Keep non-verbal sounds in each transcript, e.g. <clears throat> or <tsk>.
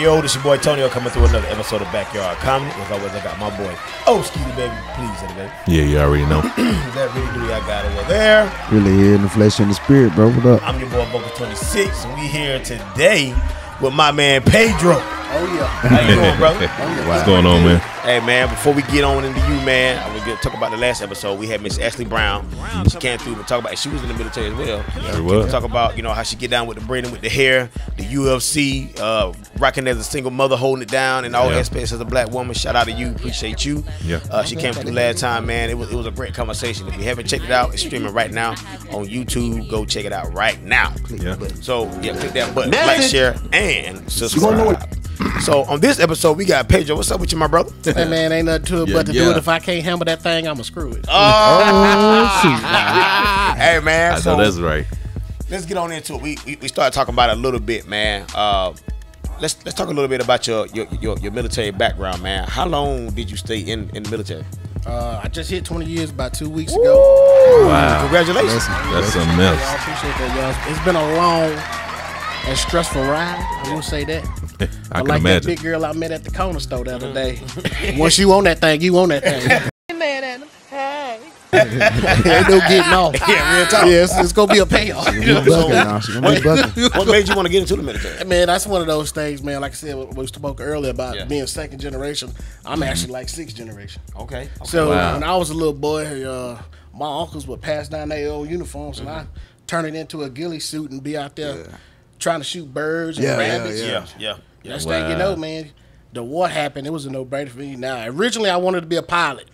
yo, yo, this your boy Tonio coming through another episode of Backyard Comedy. As always, I got my boy, oh, Skeety Baby, please, hit baby. Yeah, you already know. <clears throat> that really do I got over there. Really here in the flesh and the spirit, bro. What up? I'm your boy, Vocal 26, and we here today with my man, Pedro. Oh yeah. How you doing, brother? <laughs> What's going on, man? Hey man, before we get on into you, man, I was gonna talk about the last episode. We had Miss Ashley Brown. She came through and talk about she was in the military as well. Sure was. Talk about you know how she get down with the braiding with the hair, the UFC, uh, rocking as a single mother, holding it down, and all Yeah. aspects as a black woman. Shout out to you, appreciate you. Yeah. Uh, she came through the last time, man. It was it was a great conversation. If you haven't checked it out, it's streaming right now on YouTube. Go check it out right now. Yeah. So yeah, click that button, like, share, and subscribe. So on this episode, we got Pedro. What's up with you, my brother? Hey man, ain't nothing to it Yeah, but to do it. If I can't handle that thing, I'ma screw it. Oh, <laughs> hey man, I so know that's right. let's get on into it. We, we we started talking about it a little bit, man. Uh, let's let's talk a little bit about your your, your your military background, man. How long did you stay in, in the military? Uh, I just hit 20 years about two weeks ago. Wow. Congratulations. That's something Y'all appreciate that, y'all. It's been a long and stressful ride. I will say that. <laughs> I I can like that big girl I met at the corner store the other day. Mm. Once you on that thing, you on that thing. <laughs> Man, hey. <laughs> Ain't no getting off. Yeah, real talk. Yeah, it's, it's gonna be a payoff. She gonna bucking now. She gonna be bucking. What made you want to get into the military? Man, that's one of those things, man. Like I said, we- we spoke earlier about Yeah. being second generation. I'm mm-hmm. actually like sixth generation. Okay. okay. So Wow. when I was a little boy, uh, my uncles would pass down their old uniforms, and mm-hmm. I turn it into a ghillie suit and be out there trying to shoot birds and Yeah, yeah, rabbits. yeah. yeah, yeah, yeah. Next thing you know, man, the war happened. It was a no brainer for me. Now, originally I wanted to be a pilot,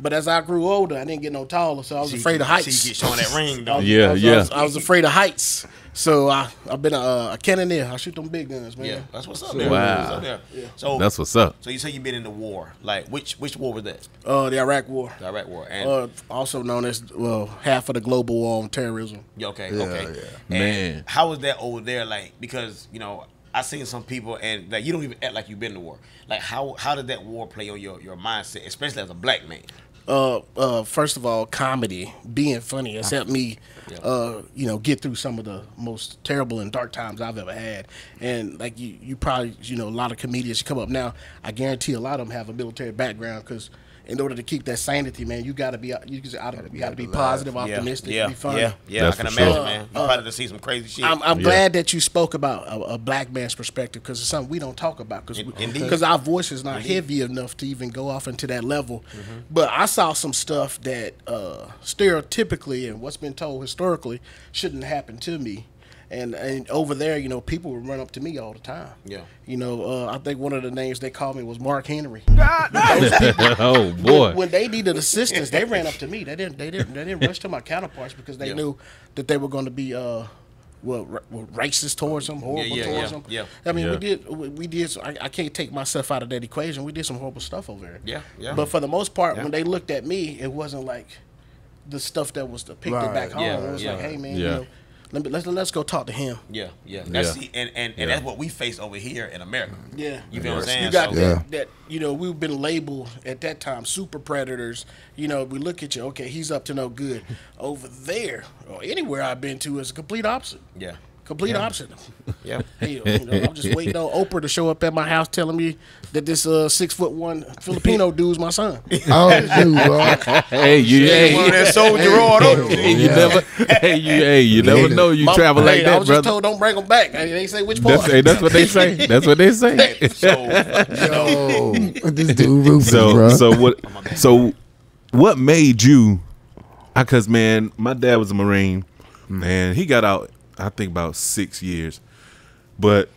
but as I grew older, I didn't get no taller, so I was See, afraid of see, heights. you get showing that ring, I <laughs> though. Yeah, I was, yeah. I was, I was afraid of heights, so I I've been a, a cannoneer. I shoot them big guns, man. Yeah, that's what's up there. Wow. That's what's up there. So That's what's up. So you say you've been in the war. Like which which war was that? Uh, the Iraq War, The Iraq War. And uh, also known as well half of the global war on terrorism. Yeah, okay, Yeah, okay. yeah. And Man. how was that over there? Like, because you know, I seen some people, and like you don't even act like you've been to war. Like, how how did that war play on your your mindset, especially as a black man? uh, uh, first of all, comedy, being funny has helped me, uh, you know, get through some of the most terrible and dark times I've ever had. And like you, you probably, you know, a lot of comedians come up now. I guarantee a lot of them have a military background because. In order to keep that sanity, man, you gotta be you gotta, you gotta be positive, optimistic, yeah, be funny. yeah, yeah. That's I can for sure. imagine, man. You probably to see some crazy shit. I'm, I'm Yeah. glad that you spoke about a, a black man's perspective because it's something we don't talk about because because our voice is not heavy enough to even go off into that level. Mm-hmm. But I saw some stuff that uh, stereotypically and what's been told historically shouldn't happen to me. And, and over there, you know, people would run up to me all the time. Yeah. You know, uh, I think one of the names they called me was Mark Henry. <laughs> <laughs> oh boy. When they needed assistance, they ran up to me. They didn't. They didn't. They didn't rush to my counterparts because they Yeah. knew that they were going to be uh, well, well, racist towards them, horrible yeah, towards yeah, them. yeah. I mean, Yeah. we did. We, we did. so I, I can't take myself out of that equation. We did some horrible stuff over there. Yeah, yeah. But for the most part, Yeah. when they looked at me, it wasn't like the stuff that was depicted Right, back home. yeah, it was yeah. like, hey man, Yeah. you know, let me, let's let's go talk to him. yeah, yeah. That's Yeah. see, and and, and Yeah. that's what we face over here in America. Yeah. You feel what I'm saying? You got So- Yeah. that, that, you know, we've been labeled at that time super predators. You know, we look at you, okay, he's up to no good. Over there, or anywhere I've been to, is a complete opposite. Yeah. Complete option. <laughs> Yeah. Hey, you know, I'm just waiting on Oprah to show up at my house telling me that this uh, six foot one Filipino <laughs> dude's my son. Oh, dude, bro. Hey, you, hey, One of that soldier Gerard Oates. hey, <laughs> you never, hey, you, hey, you never know you Mom- travel like hey, I that, was just brother. told don't bring them back. Hey, they say which part. That's, hey, that's what they say. That's what they say. So this dude ruthless, so bro. so what so what made you because man my dad was a marine and he got out i think about six years. But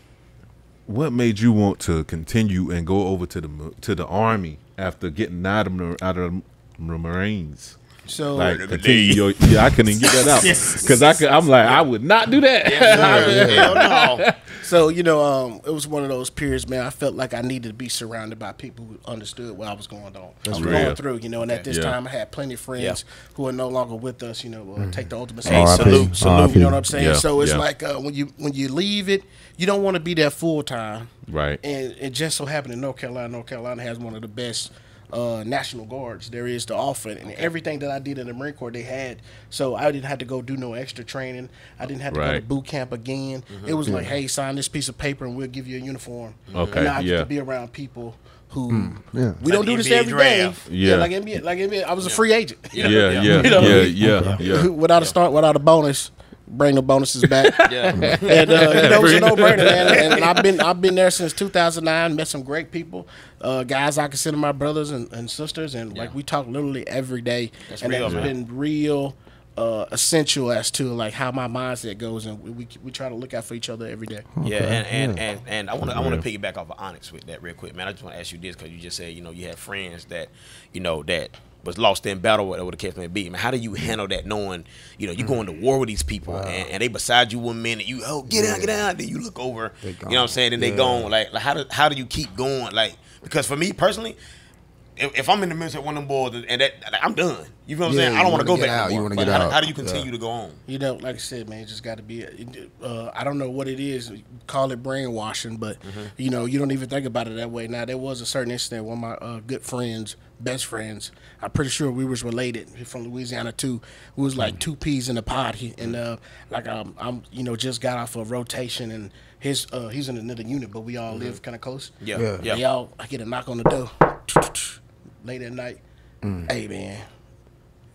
what made you want to continue and go over to the to the army after getting out of out of the marines So like continue your, yeah i couldn't get that out <laughs> because i could i'm like i would not do that <laughs> hell no. So you know, um, it was one of those periods, man. I felt like I needed to be surrounded by people who understood what I was going on. I was real. going through, you know. And at this Yeah. time, I had plenty of friends who are no longer with us. You know, uh, take the ultimate Hey, salute, salute, salute. You know what I'm saying? Yeah, So it's yeah. like uh, when you when you leave it, you don't want to be there full time. right And it just so happened that North Carolina, North Carolina has one of the best uh, National Guards there is to offer, and everything that I did in the Marine Corps they had. So I didn't have to go do no extra training. I didn't have to go to boot camp again. It was like, hey, sign this piece of paper and we'll give you a uniform. Mm-hmm. Okay, And now I yeah. to be around people who hmm. yeah. we don't Like do this NBA every day. draft. Yeah. like NBA, like NBA. I was a free agent. Yeah, <laughs> yeah, yeah, You know? yeah, yeah, yeah. without a start, without a bonus, bring the bonuses back. <laughs> Yeah. <laughs> and uh, you know, it's a no brainer, man. And, and I've been I've been there since 2009. Met some great people, uh, guys I consider my brothers and, and sisters, and like we talk literally every day. That's and real, that's man. been real uh, essential as to like how my mindset goes, and we, we we try to look out for each other every day. Yeah, and, and, and, and I want to I want to piggyback off of Onyx with that real quick, man. I just want to ask you this because you just said you know you had friends that you know that was lost in battle, whatever the case may be. Man, how do you handle that, knowing you know you're going to war with these people and, and they beside you one minute, you oh get out, get out, then you look over, you know what I'm saying, then they gone. Like, like how do how do you keep going? Like because for me personally. If, if I'm in the midst of one of them boys and that like, I'm done, you know what I'm Yeah, saying? I don't want to go back. out, no you wanna get how, do- out. how do you continue Yeah. to go on? You know, like I said, man, it just got to be. Uh, I don't know what it is. Call it brainwashing, but you know, you don't even think about it that way. Now, there was a certain incident. One of my uh, good friends, best friends, I'm pretty sure we was related He from Louisiana too. We was like two peas in a pod, he, and uh, like um, I'm, you know, just got off of rotation, and his uh, he's in another unit, but we all live kind of close. Yeah, Yeah. yeah. They all, I get a knock on the door <tsk> late at night. Hey man,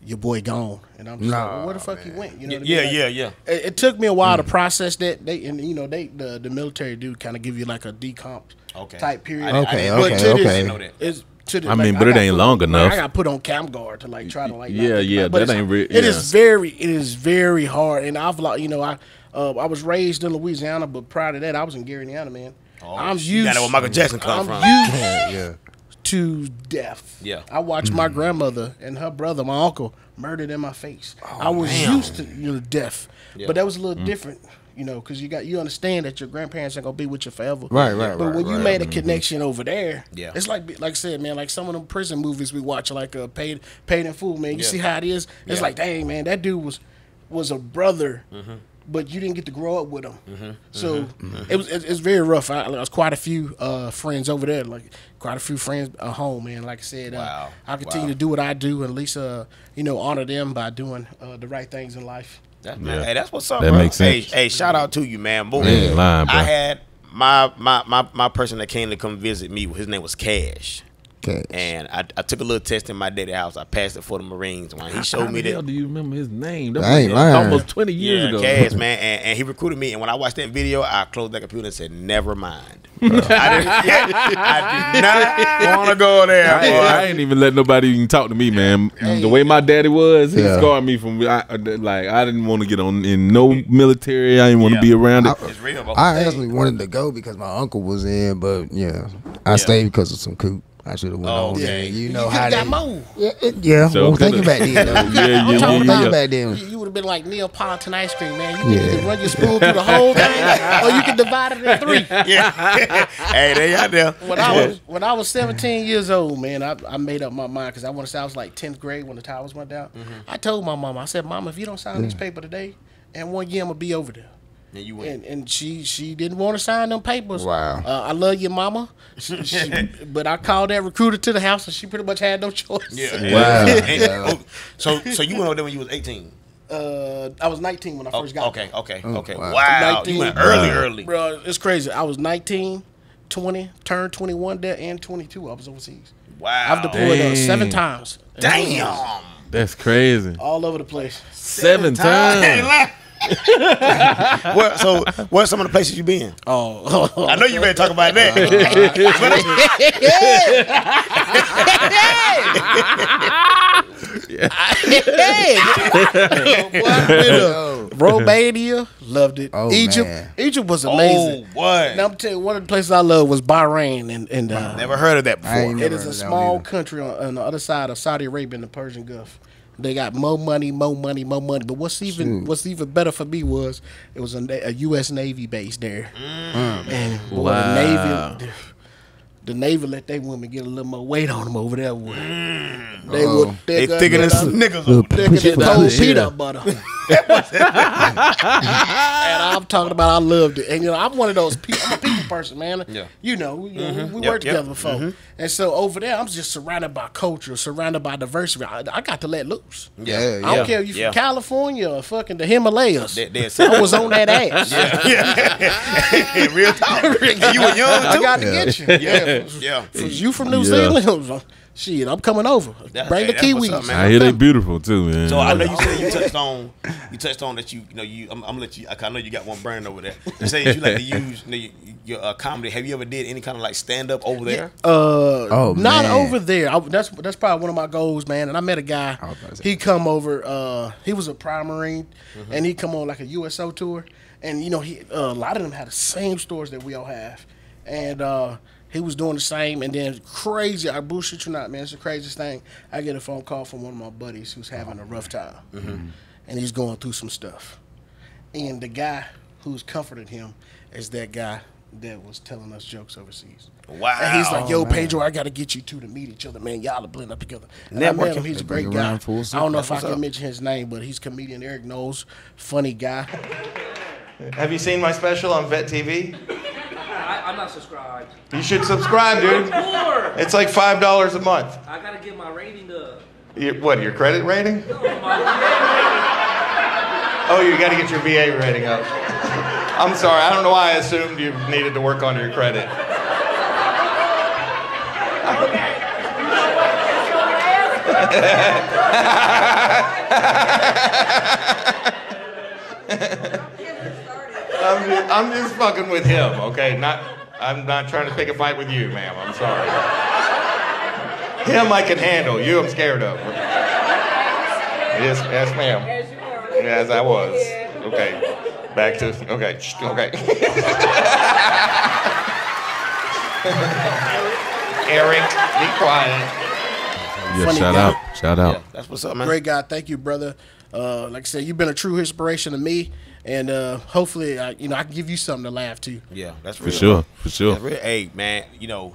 your boy gone, and I'm just like, Nah, well, where the fuck you went? You know, what I Yeah. Like, yeah, yeah. it, it took me a while to process that. They and you know they the, the military do kind of give you like a decomp Okay. type period. I didn't- I Okay, didn't- okay, I didn't okay. Know that. It's to the, I mean, like, but it ain't put- long like, enough. I got put on cam guard to like try to like. not Yeah, think yeah, about it, but that it's- ain't re- It is very, it is very hard, and I've like you know I uh, I was raised in Louisiana, but prior to that I was in Gary, Indiana, man. I'm you used. got know where Michael Jackson come I'm from. used Yeah, yeah. to death. Yeah. I watched my grandmother and her brother, my uncle, murdered in my face. I was damn. used to you know death, but that was a little different, you know, because you got you understand that your grandparents ain't gonna be with you forever. Right, right, But right, when you right. made a connection over there, Yeah. it's like like I said, man, like some of them prison movies we watch, like uh, Paid Paid in Full, man. You Yeah. see how it is? It's Yeah. like, dang, man, that dude was was a brother. Mm-hmm. But you didn't get to grow up with him, so it was it, it's very rough. I, I was quite a few uh, friends over there, like quite a few friends at home, man. Like I said, uh, Wow. I continue Wow. to do what I do, and at least uh, you know honor them by doing uh, the right things in life. That, Yeah. Hey, that's what's up. That bro. makes sense. Hey, hey, shout out to you, man. Boom. You lying, bro. I had my, my my my person that came to come visit me. His name was Cash, Okay. and I, I took a little test in my daddy's house. I passed it for the Marines. When he showed How me the hell that. do you remember his name? That I ain't lying. Almost twenty years Yeah, ago. Cash, <laughs> man, and, and he recruited me. And when I watched that video, I closed that computer and said, "Never mind." <laughs> I, didn't, I did not <laughs> want to go there. I, boy. I ain't even let nobody even talk to me, man. The way my daddy was, he Yeah. scarred me from. I, uh, I- like I didn't want to get on in no military. I didn't want to Yeah. be around it. It's real. I actually wanted to go because my uncle was in, but yeah, I stayed because of some coop. I should have went Oh, on okay. there. You know you how got they. more. Yeah, it- yeah. So well, thinking coulda- back then. though. <laughs> Yeah, yeah, I'm yeah, thinking yeah. back then. You, would have been like Neapolitan ice cream, man. You Yeah. could either run your spoon through the whole thing, or you could divide it in three. <laughs> yeah. hey, they out there. When I was when I was 17 years old, man, I, I made up my mind because I want to say I was like 10th grade when the towers went down. Mm-hmm. I told my mama, I said, "Mama, if you don't sign this paper today, and one year I'm gonna be over there." And you went. And, and she she didn't want to sign them papers. Wow. Uh, I love you, mama. She, she, <laughs> but I called that recruiter to the house, and she pretty much had no choice. Yeah. Wow. And- <laughs> oh, so so you went over there when you was 18. Uh, I was 19 when I Oh, first got okay, okay, Oh, okay. wow. Wow, 19. you went early, Wow. early. Bro, it's crazy. I was 19, 20, turned 21 there, and 22. I was overseas. Wow. I've deployed uh, seven times. Damn. That's crazy. All over the place. Seven times. <laughs> <laughs> Where, so, where's some of the places you been? Oh, I know you ready to talk about that. hey, What? Been, Romania, loved it. Oh, Egypt, man. Egypt was amazing. oh, amazing. what? Now I'm telling you, one of the places I love was Bahrain, and and uh, Never heard of that before. ain't it never is a heard of that small country on, on the other side of Saudi Arabia in the Persian Gulf. They got more money, more money, more money. But what's even Shoot. what's even better for me was it was a, a U.S. Navy base there, Mm. and boy, Wow. the Navy. The Navy let they women get a little more weight on them over there. Boy. They Uh-oh. were They thicker thicker than than Snickers. Look, thicker push it than down cold here. peanut butter. <laughs> and I'm talking about I loved it. And you know, I'm one of those people. I'm a people person, man. Yeah. You know, you know, we, mm-hmm. we Yep, worked yep. together before, mm-hmm. and so over there, I'm just surrounded by culture, surrounded by diversity. I, I got to let loose. Yeah, I don't care if you Yeah. from California or fucking the Himalayas. That- that's I was on that <laughs> ass. <laughs> Real talk. <laughs> You were young I got to Yeah. get you. Yeah. Yeah. For you from New Yeah. Zealand? Shit, I'm coming over. That- Bring the hey, that's what's kiwis. up, man. I hear they beautiful too, man. So I know you said you touched on you touched on that you you know you I'm, I'm gonna let you I know you got one burning over there. You say you like to use you know, your, your uh, comedy. Have you ever did any kind of like stand up over there? Uh, Oh, not man. over there. I, that's that's probably one of my goals, man. And I met a guy. I was about to say. He come over. Uh, he was a prime marine, Mm-hmm. and he come on like a USO tour. And you know, he uh, a lot of them had the same stores that we all have, and uh, he was doing the same. And then crazy, I bullshit you not, man. It's the craziest thing. I get a phone call from one of my buddies who's having a rough time, Mm-hmm. and he's going through some stuff. And the guy who's comforted him is that guy that was telling us jokes overseas. Wow. And he's like, "Yo, man. Pedro, I got to get you two to meet each other, man. Y'all are blend up together." And I met him. He's a great guy. I don't know if I can up? mention his name, but he's comedian Erik Knowles, funny guy. Have you seen my special on Vet TV? I, I'm not subscribed. You should subscribe, dude. It's like five dollars a month. I gotta get my rating up. Your, what? Your credit rating? My Oh, you got to get your VA rating up. I'm sorry. I don't know why I assumed you needed to work on your credit. <laughs> I'm just, I'm just fucking with him, okay? Not, I'm not trying to pick a fight with you, ma'am. I'm sorry. Him I can handle. You I'm scared of. Yes, yes, ma'am. Yes, I was. Okay. Back to okay. Okay. <laughs> Erik, be quiet. yeah, funny shout guy. out, shout out. Yeah, that's what's up, man. Great guy. Thank you, brother. Uh, like I said, you've been a true inspiration to me, and uh, hopefully, I, you know, I can give you something to laugh to. Yeah, that's For real. sure, for sure. Hey, man, you know,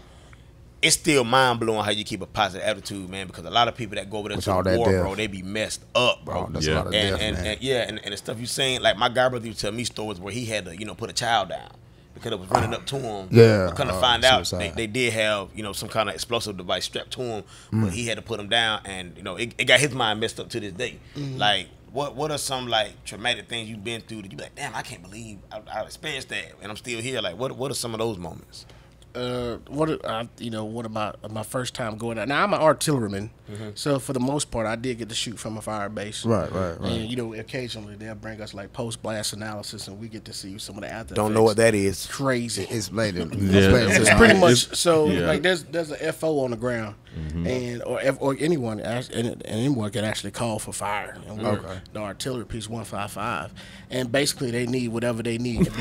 it's still mind blowing how you keep a positive attitude, man. Because a lot of people that go over there With to all the that war, death. bro, they be messed up, bro. Oh, that's Yeah. a lot of and, death, and, man. and yeah, and, and the stuff you saying, like my guy brother used to tell me stories where he had to, you know, put a child down because it was running up to him. Yeah, Kind of uh, find out they, they did have, you know, some kind of explosive device strapped to him, Mm. but he had to put him down, and you know, it, it got his mind messed up to this day. Mm-hmm. Like, what what are some like traumatic things you've been through that you be like, damn, I can't believe I, I experienced that, and I'm still here. Like, what what are some of those moments? Uh, what I, you know, one of my my first time going out. Now I'm an artilleryman, so for the most part, I did get to shoot from a fire base. Right, right, right. And you know, occasionally they'll bring us like post blast analysis, and we get to see some of the after. Don't know what that is. Crazy. It's later. <laughs> Yeah. It's pretty much so. yeah. Like there's there's a FO on the ground, and or F, or anyone and, and anyone can actually call for fire. And we're Okay. the artillery piece one five five, and basically they need whatever they need. <laughs>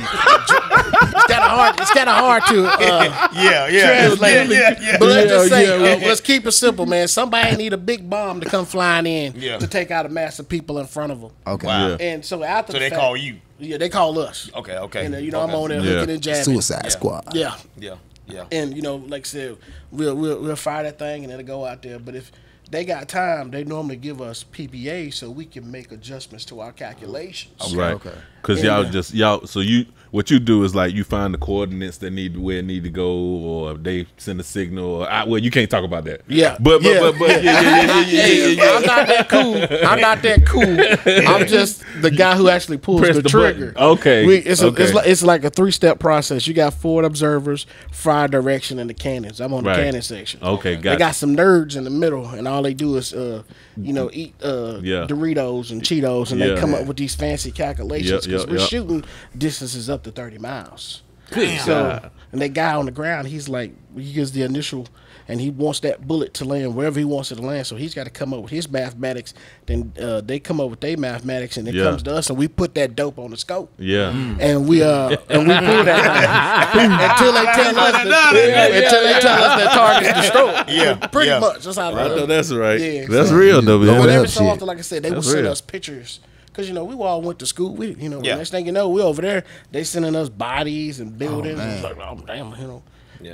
It's kind of hard. It's kind of hard to. Uh, <laughs> Yeah, yeah, translate. yeah, yeah. But let's just say, yeah, uh, let's keep it simple, man. Somebody need a big bomb to come flying in Yeah. to take out a mass of people in front of them. Okay. Wow. Yeah. And so after So the they fact- call you. Yeah, they call us. Okay, okay. And uh, you know, I'm on there Yeah. hooking and jabbing. Suicide Squad. Yeah. Yeah, yeah. And you know, like I said, we'll we'll, we'll fire that thing and it'll go out there. But if they got time, they normally give us PPA so we can make adjustments to our calculations. right. okay. Because Yeah. y'all just y'all. So you what you do is like you find the coordinates that need where it need to go, or if they send a signal. Or I, well, you can't talk about that. Yeah. But but Yeah. but but yeah yeah yeah yeah yeah. yeah, yeah. I'm not that cool. I'm not that cool. I'm just the guy who actually pulls Press the, the trigger. button. Okay. We, it's, a, it's, like, it's like a three step process. You got forward observers, fire direction, and the cannons. I'm on Right. the cannon section. Okay, got They gotcha. got some nerds in the middle, and all they do is, uh, you know, eat uh, Yeah. Doritos and Cheetos, and Yeah. they come up with these fancy calculations Yep, because yep, we're yep. shooting distances up to 30 miles. Good So, God. and that guy on the ground, he's like, he gives the initial, and he wants that bullet to land wherever he wants it to land. So he's got to come up with his mathematics. Then uh, they come up with their mathematics, and it Yeah. comes to us, and we put that dope on the scope, Yeah. and we uh, and we pull that thing <laughs> until they tell us, that, until they tell us that target's destroyed. Yeah, pretty yeah. much. That's how. I know that's right. Yeah, that's so- real though, Load But it every so often, like I said, they will send real. us pictures. Cause you know we all went to school. We you know Yeah. next thing you know we over there. They sending us bodies and buildings. man. It's like, oh damn, you know,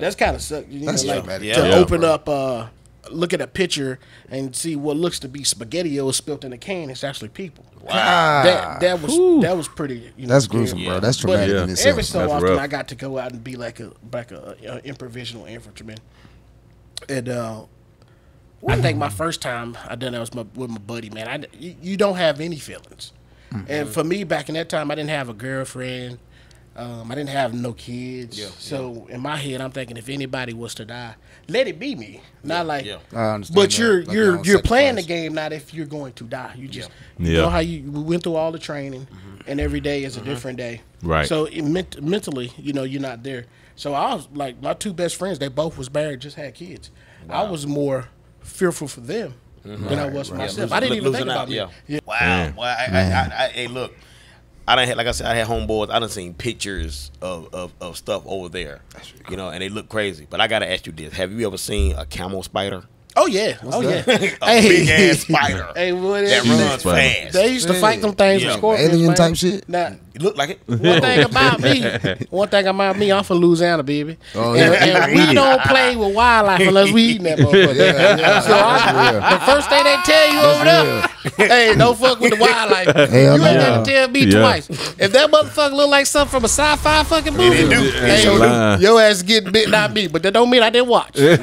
that's kind of suck. You know, That's like traumatic. to Yeah. open up uh look at a picture and see what looks to be spaghettios spilt in a can. It's actually people. Ah, That that was that was pretty. You know, that's scary. gruesome, bro. That's But traumatic Yeah. every so That's often, rough. I got to go out and be like a like a, a improvisational infantryman, and uh, I think my first time I done that was my, with my buddy. Man, I you, you don't have any feelings, mm-hmm. and for me back in that time, I didn't have a girlfriend. Um, I didn't have no kids, so in my head, I'm thinking if anybody was to die, let it be me. Not like, Yeah. I understand but that. you're Like you're you're playing the game not if you're going to die. You just you Yeah. know how you we went through all the training, mm-hmm. and every day is a mm-hmm. different day. Right. So it ment- mentally, you know, you're not there. So I was like my two best friends. They both was married, just had kids. I was more fearful for them than I was for myself. I didn't even think about out, me. yeah. Yeah. Wow. Well, I, I, I, I, hey, look, I done had, like I said, I had homeboys. I done seen pictures of, of, of stuff over there, you know, and they look crazy. But I gotta ask you this: Have you ever seen a camel spider? Oh yeah. oh yeah. <laughs> A big ass spider Hey, what that is runs spider. fast. They used to fight them things Yeah. with scorpions. Alien man. type shit? Now, It look like it. One thing <laughs> about me, one thing about me, I'm from Louisiana, baby. Oh, and, yeah. and we don't play with wildlife unless we eating that <laughs> motherfucker. Yeah, yeah. So I, the first thing they tell you over there, <laughs> hey, don't fuck with the wildlife. <laughs> Hell you ain't no. got to tell me Yeah. twice. If that motherfucker look like something from a sci-fi fucking movie, do. hey, Ain't your ass getting bit, not me. But that don't mean I didn't watch. <laughs> that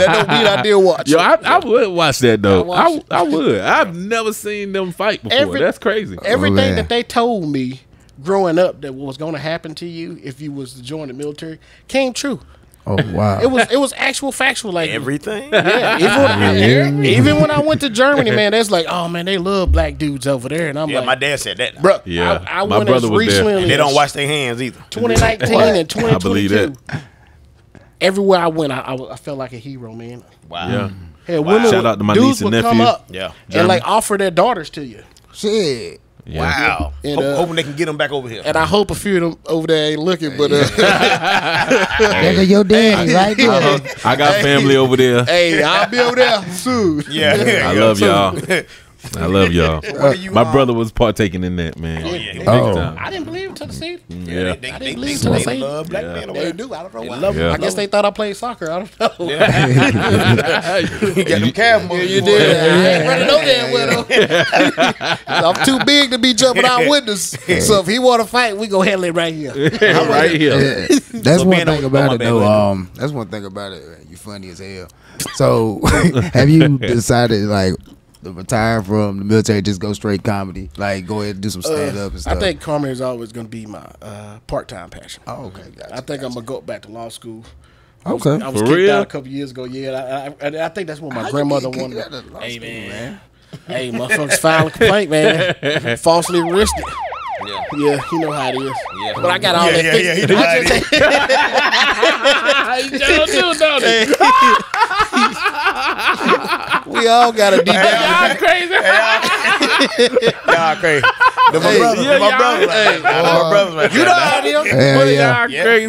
don't mean I didn't watch. Yo, I, I would watch that though. I I, I, would. I've never seen them fight before. Every- That's crazy. Everything man. that they told me growing up that was going to happen to you if you was to join the military came true. Oh <laughs> wow. It was it was actual factual like Everything. Yeah, even when, <laughs> I, even when I went to Germany, man, that's like, oh man, they love black dudes over there, and I'm Yeah, like, my dad said that. bro, Yeah, I, I my went brother as was there. recently They don't wash their hands either. 2019 and 2022. I believe that. Everywhere I went, I, I, I felt like a hero, man. Wow. Yeah. Hell, women, Shout out to my niece and would come nephew. up Yeah. and like offer their daughters to you, shit. Yeah. Wow. And, Hope- uh, hoping they can get them back over here. and I hope a few of them over there ain't looking, but uh, <laughs> There go your daddy right there. I got family over there. hey, I'll be over there soon. yeah. I love y'all. <laughs> I love y'all. <laughs> What do you, My um, brother was partaking in that, man. Oh, yeah, Oh. I didn't believe it till the scene. Yeah. They, I didn't they, believe they, it. they Say- love black men over They do. I don't know why. love Yeah. I guess they thought I played soccer. I don't know. <laughs> <laughs> You got them calf muscles. You did. I ain't running no damn with him. I'm too big to be jumping out windows. So if he want to fight, we go handle it right here. I'm right here. Yeah. That's So one thing about oh, it though. Um, that's one thing about it. You funny as hell. So, have you decided like to retire from the military, just go straight comedy, like go ahead and do some stand up and I think comedy is always going to be my uh, part time passion. Oh, okay, gotcha, I think I'm gonna go back to law school. Okay. I was For kicked real? out a couple years ago. Yeah, I, I, I think that's what my How you grandmother get wanted. out of law Hey school, man, hey motherfuckers file a complaint, man. <laughs> Falsely arrested. Yeah. Yeah, you know how it is. Yeah. But I got all Yeah, that. yeah, fixed. yeah, he know I how it just- <laughs> <laughs> we all got a deep. Y'all crazy. <laughs> Y'all crazy. They're my Hey, brothers. yeah, my y'all- brothers. hey, They're my uh, brothers right You know there. how it is. Hell yeah. Y'all Yeah. crazy.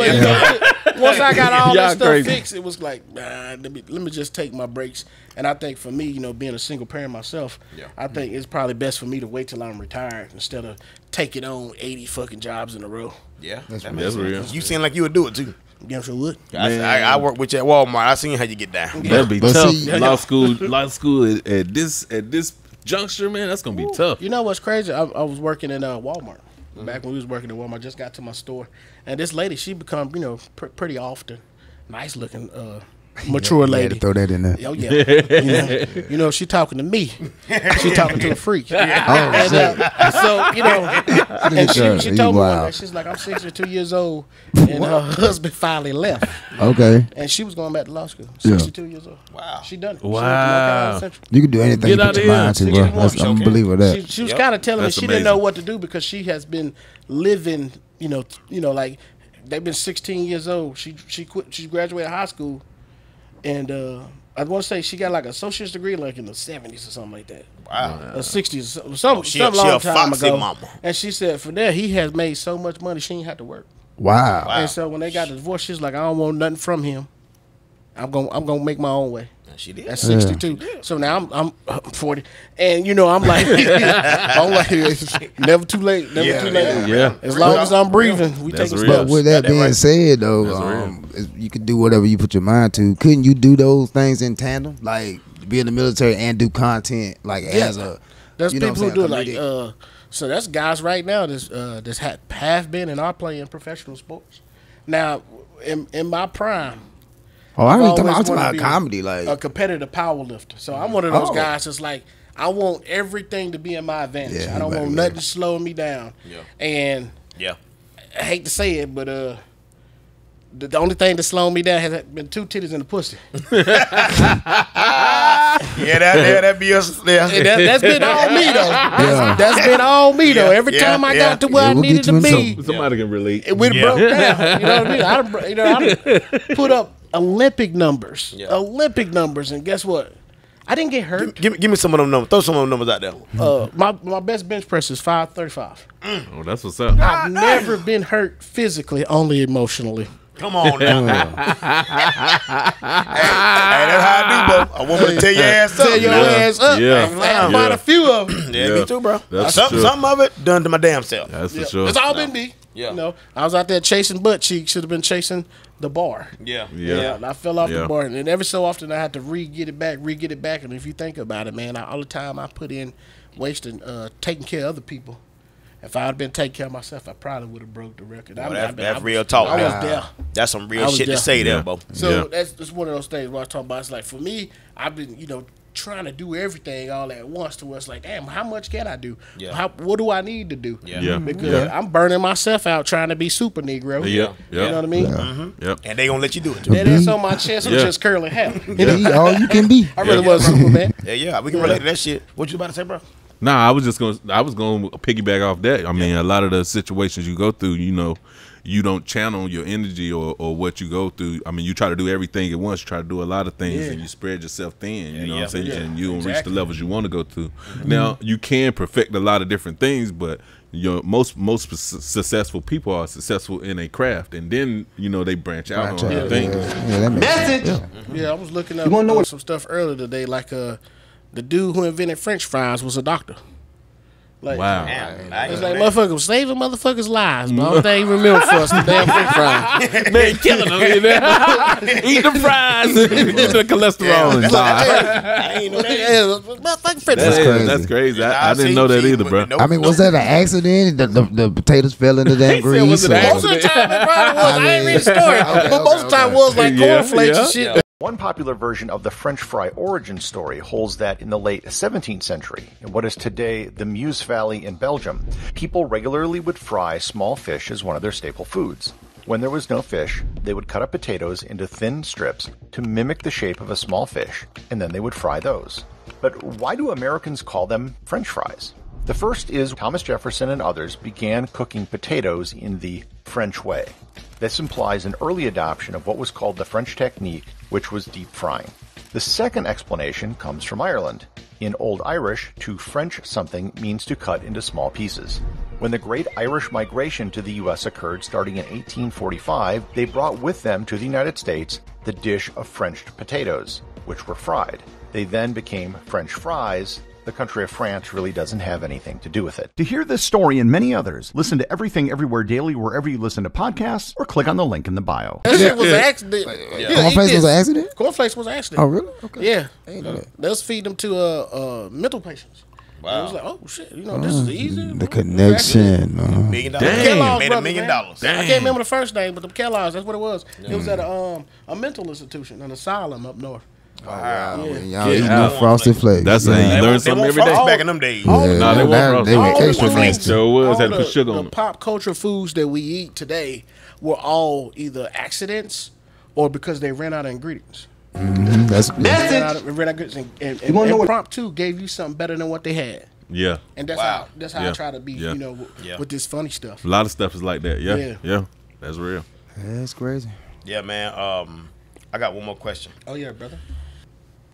But <laughs> once I got all Y'all that stuff crazy. fixed, it was like, nah, let me let me just take my breaks. And I think for me, you know, being a single parent myself, Yeah. I think it's probably best for me to wait till I'm retired instead of taking on eighty fucking jobs in a row. Yeah. That's that real. That's real. You seem like you would do it too. You know, so what? I, I, I work with you at Walmart. I seen how you get down. That'd be But tough. see- law school, law school at, at this at this juncture, man. That's gonna be tough. You know what's crazy? I, I was working in uh, Walmart Mm-hmm. back when we was working at Walmart. Just got to my store, and this lady, she become you know pr- pretty often, nice looking, uh, <laughs> mature You had to lady. throw that in there. Oh yeah, <laughs> you know, you know, she talking to me. She talking to a freak. <laughs> And, uh, so you know, and she, she told me one wild. day, she's like, I'm 62 years old, and her husband finally left, Okay, and she was going back to law school. Yeah. 62 years old. Wow. She done it. She Wow. went to North Carolina Central. you can do anything Get you out put of your here. mind to, She bro. That's, wants I'm to- a believer She, she was Yep. kind of telling That's me she didn't know what to do because she has been living, you know, you know, like they've been 16 years old. She she quit. She graduated high school, and uh, I want to say she got like a associate's degree like in the 70s or something like that. Wow. Or 60s, some, some, Oh, she- some she long a time foxy ago. mama. And she said, for there, he has made so much money, she ain't have to work. Wow. And so when they got divorced, she's like, I don't want nothing from him. I'm gonna, I'm gonna make my own way. She did. That's 62. So now I'm I'm uh, 40, and you know I'm like <laughs> I'm like it's never too late, never Yeah, too late. Yeah. As long as I'm breathing, we That's taking real. But with that being right. said, though, um, you can do whatever you put your mind to. Couldn't you do those things in tandem, like be in the military and do content, like as a? There's you know people what who I'm do it like uh, so that's guys right now that's uh that's ha- have been and are playing professional sports. Now, in in my prime, oh, I I've ain't talking, I'm always talking about to be comedy, like a competitive power lifter. So I'm one of those Oh. guys that's like I want everything to be in my advantage. Yeah, I don't want better nothing be. to slow me down. Yeah. And Yeah. I hate to say it, but uh, the, the only thing that slowed me down has been two titties in the pussy. <laughs> <laughs> Yeah, that yeah, that be us. Yeah. And that, that's been <laughs> all me though. Yeah. that's been all me though. Every yeah, time I yeah. got to where Yeah, I we'll needed get to in be, Somebody can relate. it would Yeah. broke down. You know what I mean? I done, you know, I done put up Olympic numbers, Yeah. Olympic numbers, and guess what? I didn't get hurt. Give, me- give me some of them numbers. Throw some of them numbers out there. Uh, my my best bench press is five thirty five. Oh, that's what's up. I've never been hurt physically, only emotionally. Come on now. <laughs> hey, hey, that's how I do, bro. I want me to tear your ass up. Tell your Yeah. ass up. Yeah. I had Yeah. a few of them. Yeah, Yeah. me too, bro. That's some, true. some of it done to my damn self. That's for sure. It's all been me. Yeah. You know, I was out there chasing butt cheeks. Should have been chasing the bar. Yeah. Yeah. and I fell off Yeah. the bar, and every so often I had to re get it back, re get it back. And if you think about it, man, I, all the time I put in wasting, uh, taking care of other people. If I had been taking care of myself, I probably would have broke the record. I mean, that's I mean, that's I was- real talk. I was man. there. That's some real shit there. to say there, Yeah. bro. So Yeah. that's that's one of those things where I was talking about. It's like for me, I've been you know trying to do everything all at once to where it's like, damn, how much can I do? Yeah. How, what do I need to do? Yeah. Yeah. Because Yeah. I'm burning myself out trying to be super Negro. Yeah. You know what I mean? Mhm. Yep. And they gonna let you do it. Too. That is on my chest was Yeah. just curly hair. be all you can be. I really Yeah. was Superman. Yeah, yeah. We can relate to that shit. What you about to say, bro? Nah, I was just going. to I was going to piggyback off that. I mean, a lot of the situations you go through, you know, you don't channel your energy or, or what you go through. I mean, you try to do everything at once. You try to do a lot of things, Yeah. and you spread yourself thin. You know yeah, what I'm saying? yeah. And you don't reach the levels you want to go to. Now, you can perfect a lot of different things, but your most most successful people are successful in a craft, and then you know they branch out Branch on out, other things. Yeah, yeah, that makes sense. Yeah, I was looking up uh, some stuff earlier today. Like uh, the dude who invented French fries was a doctor. Like, Wow. Damn, I It's like know that. motherfucker saving motherfuckers' lives, but all they ain't remember for us the damn French <laughs> fries. Man, killing them. you know? <laughs> Eat the fries. Get the cholesterol and die. I ain't know that. Yeah, motherfucking French That's fries. crazy. That's crazy. I, I didn't know that either, bro. I mean, was that an accident? The, the, the potatoes fell into the <laughs> damn said it was grease. an or- Most of the time it probably was. I, ain't mean- read the story, but most of the time it was like Yeah, cornflakes yeah. and shit. One popular version of the French fry origin story holds that in the late 17th century, in what is today the Meuse Valley in Belgium, people regularly would fry small fish as one of their staple foods. When there was no fish, they would cut up potatoes into thin strips to mimic the shape of a small fish, and then they would fry those. But why do Americans call them French fries? The first is Thomas Jefferson and others began cooking potatoes in the French way. This implies an early adoption of what was called the French technique, which was deep frying. The second explanation comes from Ireland. In Old Irish, to French something means to cut into small pieces. When the Great Irish Migration to the U.S. occurred starting in 1845, they brought with them to the United States the dish of Frenched potatoes, which were fried. They then became French fries. The country of France really doesn't have anything to do with it. To hear this story and many others, listen to Everything Everywhere Daily wherever you listen to podcasts or click on the link in the bio. That shit was an accident. Yeah, Cornflakes was an accident? Cornflakes was an accident. Oh, really? Okay. Yeah. I ain't know that. They was feeding them to uh, uh, mental patients. Wow. It was like, oh shit, you know, this is easy. The connection. uh, Million dollars. Kellogg's Made a million man. dollars. I can't remember the first name, but the Kellogg's, that's what it was. It was at a, um, a mental institution, an asylum up north. Wow. Yeah. Y'all eating the frosted flakes. That's yeah. a- They learn something every day. back in them days. Yeah, Nah, they that- want they were All the extra foods- nasty. Sure was. Had to put sugar on it. pop culture foods that we eat today were all either accidents or because they ran out of ingredients. That's Ran out of, ran out of ingredients and, and, and, and impromptu gave you something better than what they had. Yeah. And that's Wow. how that's how I try to be, Yeah. you know, w- Yeah. with this funny stuff. A lot of stuff is like that. Yeah. Yeah. Yeah. That's real. that's crazy. Yeah, man. Um, I got one more question. Oh yeah, brother.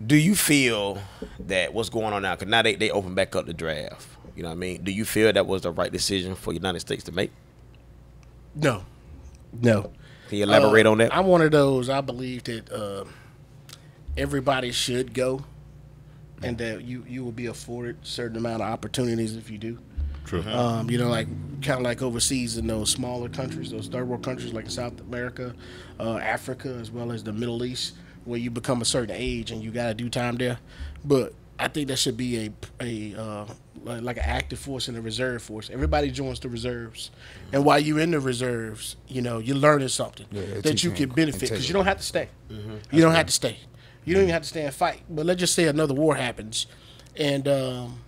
Do you feel that what's going on now? Because now they, they open back up the draft. You know what I mean? Do you feel that was the right decision for United States to make? No, no. Can you elaborate Uh, on that? I'm one of those. I believe that uh, everybody should go, and that you you will be afforded certain amount of opportunities if you do. True. Um, you know, like kind of like overseas in those smaller countries, those third world countries like South America, uh, Africa, as well as the Middle East, where you become a certain age and you got to do time there. But I think that should be a a uh, like like an active force and a reserve force. Everybody joins the reserves, and while you're in the reserves, you know you're learning something they that you can benefit because you don't have to stay. You don't have to stay. You don't even have to stay and fight. But let's just say another war happens, and um,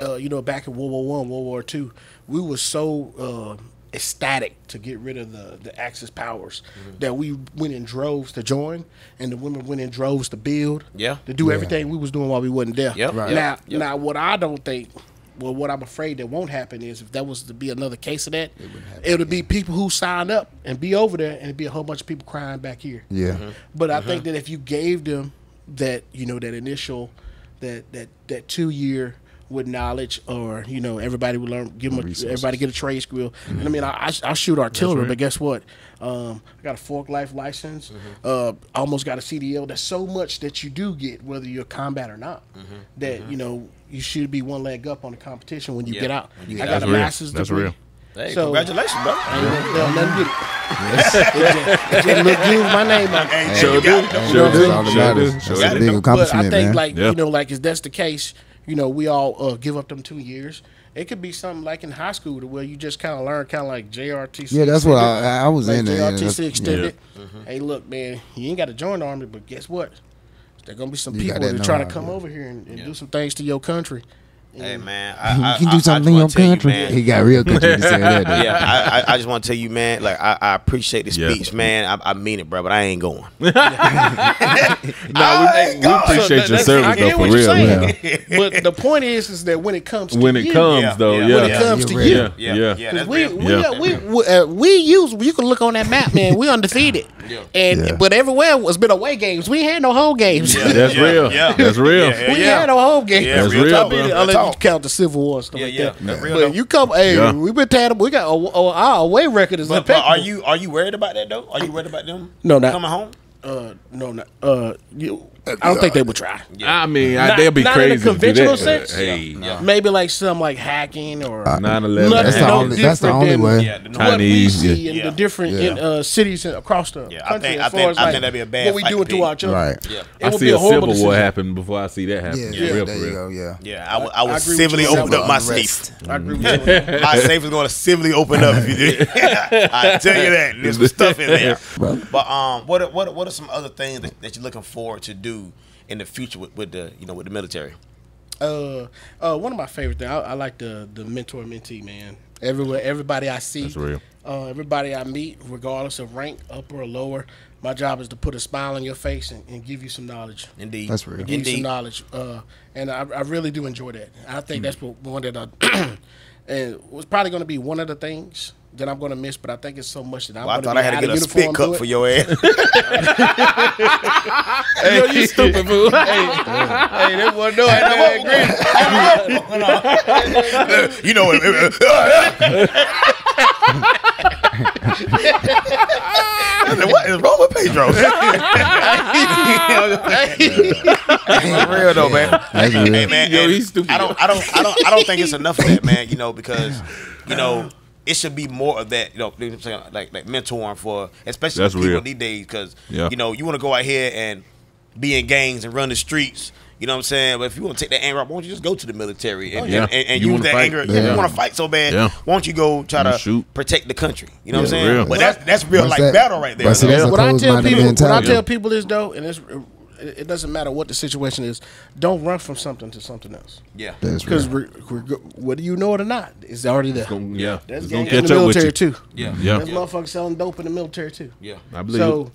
uh, you know, back in World War One, World War Two, we were so uh, ecstatic to get rid of the the Axis powers Mm-hmm. that we went in droves to join, and the women went in droves to build, Yeah. to do everything we was doing while we wasn't there. Yep, Right. Now, yep, yep. now, what I don't think. Well, what I'm afraid that won't happen is if that was to be another case of that, it would be people who sign up and be over there, and it'd be a whole bunch of people crying back here. Yeah. Mm-hmm. But I think that if you gave them that, you know, that initial, that that that two year with knowledge, or you know, everybody would learn, give them, a, everybody get a trade skill. And I mm-hmm. mean, I, I, I shoot artillery, but guess what? Um, I got a forklift license. Mm-hmm. Uh, almost got a CDL. That's so much that you do get, whether you're combat or not. Mm-hmm. That you know, you should be one leg up on the competition when you Yeah. get out. When you I got That's a real. master's That's degree. real. Hey, So- congratulations, bro. I ain't never done nothing with it. it <laughs> just, it just look good with my name on it. Hey, Sure do. it, Sure do. Sure do. That's Sure a do. big But I think, man. like Yeah. you know, like if that's the case, you know, we all uh, give up them two years. It could be something like in high school to where you just kind of learn, kind of like JRTC. yeah, that's what. I, I was like in there. yeah, JRTC that's- extended. Hey, look, man, you ain't got to join the army, but guess what? There's gonna be some You people that that try to come yeah. over here and, and do some things to your country. Hey man, I, I, You can I- do something in your country. you, man, he got real country to say that. though. yeah, I, I, I just want to tell you, man. Like I, I appreciate the Yeah. speech, man. I, I mean it, bro. But I ain't going. <laughs> No, we, <laughs> we appreciate your service I though, get for what you're real. saying. <laughs> but the point is, is that when it comes to When it you, comes Yeah, though, yeah. yeah. when it comes you're to you, Yeah, Yeah, yeah. yeah. Cause we we, Yeah. we we, uh, we use you can look on that map, man. We undefeated, and Yeah. but everywhere was been away games. We had no home games. That's Yeah, real. yeah. That's real. Yeah, we yeah. had no home games. Yeah, That's real real, talk, bro. bro. Unless Real you count the Civil War stuff Yeah, like yeah. that. That's real But you come, hey, Yeah. we been tied. We got a, a, our away record is But, but are you are you worried about that though? Are you worried about them? No, not- coming home. Uh, no, not Uh, you. I don't think they would try. I mean, I, they'll be not in a crazy. to do conventional that, sense. but Hey, Yeah. Maybe like some like hacking or 9/11. Nothing That's the no only. That's the different only than way. Yeah, the what Chinese, we yeah. in Yeah. the different in, uh, cities and across the Yeah, I country. think- as I far think- as I like think that'd be a bad what we fight doing to to pick. our children. Right. Yeah. It I would see be a a horrible civil war decision. happen before I see that happen. Yeah, for yeah, real, there you real. go. Yeah. Yeah, I would I I would agree with civilly you open up one. my Unrest. safe. I agree with <laughs> you. on that. My safe is going to civilly open up if you did. <laughs> I tell you that. There's some stuff in there. But um, what are, what are, what are some other things that, that you're looking forward to do in the future with, with the you know with the military? Uh, uh, one of my favorite things. I, I like the the mentor mentee man. Everywhere, everybody I see, That's real. Uh, everybody I meet, regardless of rank, upper or lower, my job is to put a smile on your face and, and give you some knowledge. Indeed, That's real. give you some knowledge. Uh, and I, I really do enjoy that. I think that's what, one that <clears throat> I, and it was probably going to be one of the things that I'm going to miss. But I think it's so much that I'm Well, I going thought I had to be get out a spit uniform cup for it. your ass. <laughs> Yo, you stupid fool. Hey, that one no, I <laughs> you know what? what is wrong with Pedro? <laughs> For real though, man. Hey, real. hey, man, Yo, he's stupid. I don't, I don't, I don't, I don't think it's enough of that, man. You know, because you know it should be more of that. You know, you know what I'm saying? like like mentoring for, especially That's people real. these days, because Yeah. you know you want to go out here and be in gangs and run the streets. You know what I'm saying? But if you want to take that anger out, why don't you just go to the military and, oh, yeah. and, and, and use wanna that fight? anger? Yeah. You want to fight so bad? Yeah. Why don't you go try to shoot. protect the country? You know what I'm saying? real. But that's that's real What's like that? battle right there. But see, though. that's a what I tell people, what I tell people is though, and it's, it doesn't matter what the situation is, don't run from something to something else. yeah. That's Because real. whether you know it or not, it's already there. Gonna- yeah, That's it's gonna gangs in catch the up with military you. too. Yeah. Yeah. There's motherfuckers selling dope in the military too. Yeah. I believe So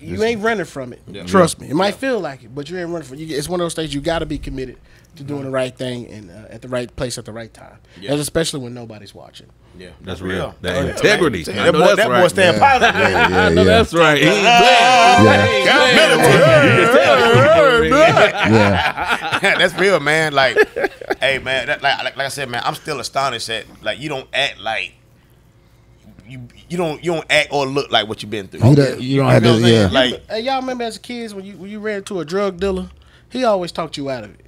you ain't running from it. Trust me. It might feel like it, but you ain't running from it. You- It's one of those things you got to be committed to doing the right thing and uh, at the right place at the right time, Yeah. and especially when nobody's watching. Yeah. That's real. That Oh, yeah, integrity. man. I That know boy, that's that boy right. stand Yeah. positive. Yeah, <laughs> I yeah, know yeah. that's right. He ain't Yeah. Yeah. That's real, man. Like, hey, man. That, like, like, like I said, man, I'm still astonished that like you don't act like you you don't you don't act or look like what you've been through. You don't- you don't have to- what I'm saying? yeah. Like Hey, y'all remember as kids when you when you ran into a drug dealer, he always talked you out of it.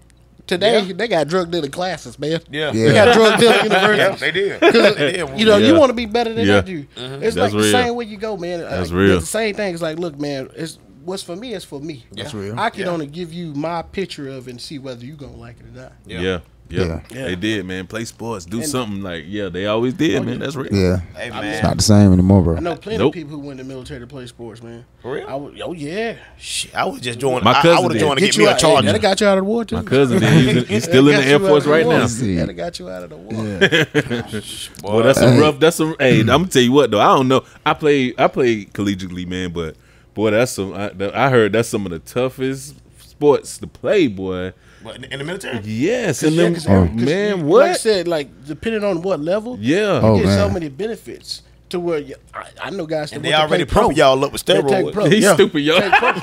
Today Yeah. they got drug dealer classes, man. yeah, Yeah. They got drug dealer <laughs> yeah, universities. <laughs> they did. They did. you know you want to be better than Yeah. I do. Mm-hmm. It's That's like the same way you go, man. That's Like, real. The same thing. It's like, look, man. It's what's for me is for me. That's real. I can Yeah. only give you my picture of it and see whether you gonna like it or not. Yeah. Yeah. Yeah. Yeah. Yeah. They did, man. Play sports, do And- something like yeah, they always did, oh, man. That's real. Yeah. Hey It's not the same anymore, bro. I know plenty Nope. of people who went to the military to play sports, man. For real? I would, oh yeah. Shit, I was just joining. My cousin I, I would have did. joined to Get get you me a out. charger. That got you out of the war too. My cousin did. He's, he's still in the Air Force right now. That got you out of the war. <laughs> Boy, that's some rough. That's some. Hey, I'm gonna tell you what though. I don't know. I play. I play collegiately, man. But boy, that's some. I, I heard that's some of the toughest sports to play, boy. What, in, in the military. Yes, and Yeah, them. 'cause oh, man, you- what? Like I said, like depending on what level, yeah. Oh, you get oh, so many benefits to where you, I, I know guys that And they went to already play pro. y'all up with They take steroids. pro. He's Yeah. stupid, yo. Take pro. <laughs>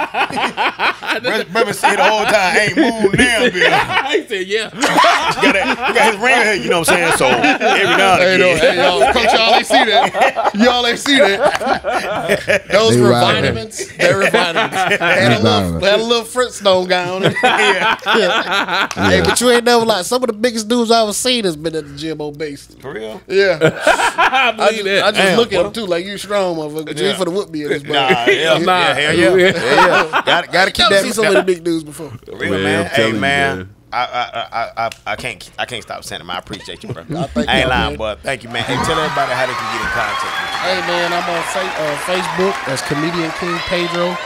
Brother, brother said the whole time, ain't moving down, Bill. I said yeah. <laughs> He got, that, got his ring here, you know what I'm saying? So every now and again. y'all, coach, y'all ain't see that. Y'all ain't see that. <laughs> Those They were wild. vitamins. They were vitamins. Had a little, Vitamins. had a little Flintstone guy on it. yeah. Hey, but you ain't never like some of the biggest dudes I've ever seen has been at the gym on base. For real? Yeah, I I just, that. I just Damn, look at boy. him too, like you strong, motherfucker. But you ain't Yeah. for the whoop me in this Nah, brother. yeah, <laughs> Nah. yeah, hell yeah. <laughs> Yeah. yeah, yeah. Got, got to keep Never that. seen so many <laughs> big dudes before. Real Man, man, I'm hey telling you, man. man. I, I, I, I, I can't I can't stop saying it, man. I appreciate you, bro. I, thank ain't lying, man. but thank you, man. Hey, tell everybody how they can get in contact with Hey man, I'm on fa- uh, Facebook. That's comedian King Pedro.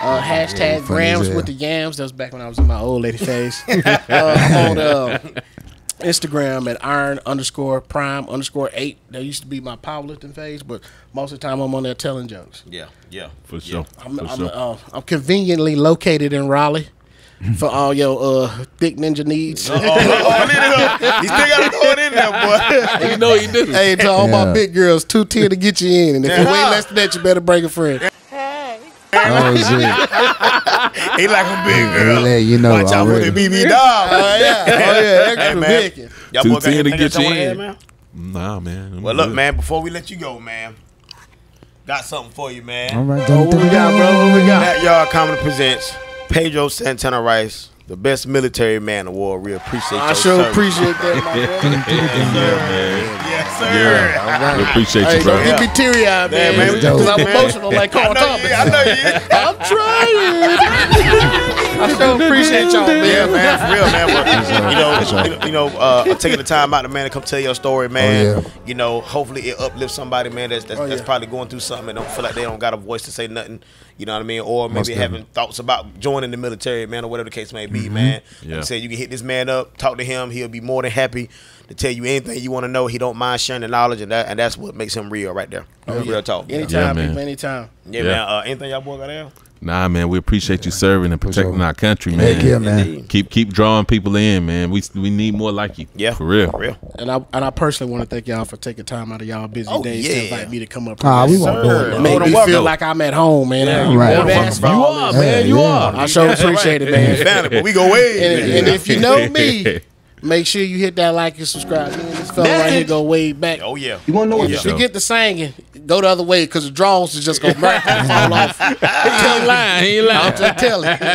Uh, hashtag funny as grams with the yams. That was back when I was in my old lady phase. uh, I'm on uh, Instagram at iron underscore prime underscore eight. That used to be my powerlifting phase, but most of the time I'm on there telling jokes. Yeah, yeah. For sure. I'm, For I'm, sure. uh, I'm conveniently located in Raleigh <laughs> for all your uh, thick ninja needs. Oh, oh, oh, it. He still got to throw it in there, boy. you know you do. Hey, to all my Yeah. big girls, two ten to get you in, and if you weigh Yeah. less than that, you better bring a friend. Oh shit! <laughs> he like a big girl. let you know Watch out for already. the BB dog. Oh yeah, oh yeah, extra Hey, man. bacon. Y'all Two boys got ten to anything get else y'all you wanna add, in. man? Nah, man. I'm Well, look, man. Before we let you go, man, got something for you, man. All right, Oh, what we got, bro? What we got? Backyard Comedy presents Pedro Santana Rice, the best military man in the world. We appreciate I your sure service. appreciate that, my brother. Yes, sir. Yeah. We appreciate Hey, you, don't bro. get me teary eyed, Yeah, man. man, Because I'm emotional like Carl oh, Thomas. I know you. I'm trying. <laughs> I sure appreciate y'all, Yeah, man. man, for real, man. But, you know, you know, uh, taking the time out, the man, to come tell your story, man. Oh, yeah. You know, hopefully it uplifts somebody, man, that's that's, Oh, that's probably going through something and don't feel like they don't got a voice to say nothing. You know what I mean? Or maybe Most having thoughts about joining the military, man, or whatever the case may be, man. Like Yeah. I said, you can hit this man up, talk to him. He'll be more than happy to tell you anything you want to know. He don't mind sharing the knowledge, and that and that's what makes him real, right there. Real talk. Yeah, Anytime, Yeah, man. people, anytime. man. Uh, anything y'all boy got there? Nah, man. We appreciate you serving and protecting sure. our country, man. Heck yeah, man. Keep keep drawing people in, man. We we need more like you. Yeah, for real. For real. And I and I personally want to thank y'all for taking time out of y'all busy Oh, days to invite me to come up. Ah, we won't do it. Make me feel like I'm at home, man. Yeah, I you never are. You are, this. man. You Yeah. are. I sure appreciate it, man. <laughs> But we go way. And, and if you know me, <laughs> make sure you hit that like and subscribe. Me and this fella right here go way back. oh yeah. You want to know what Yeah. If you get the singing, go the other way because the draws is just gonna break and fall off. <laughs> He ain't lying. He ain't lying. I'm just telling. you. <laughs>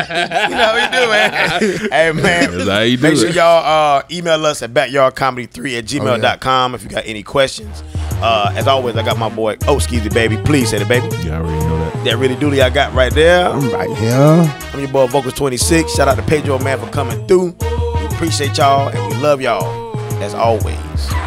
You know how we do, man. <laughs> hey, man. That's how you do Make sure it. y'all uh, email us at backyardcomedy3 at gmail.com if you got any questions. Uh, as always, I got my boy, oh, Skeezy Baby. Please say the baby. You already know that. That really dooley I got right there. I'm Right here. I'm your boy, Vocals 26. Shout out to Pedro, man, for coming through appreciate y'all and we love y'all as always.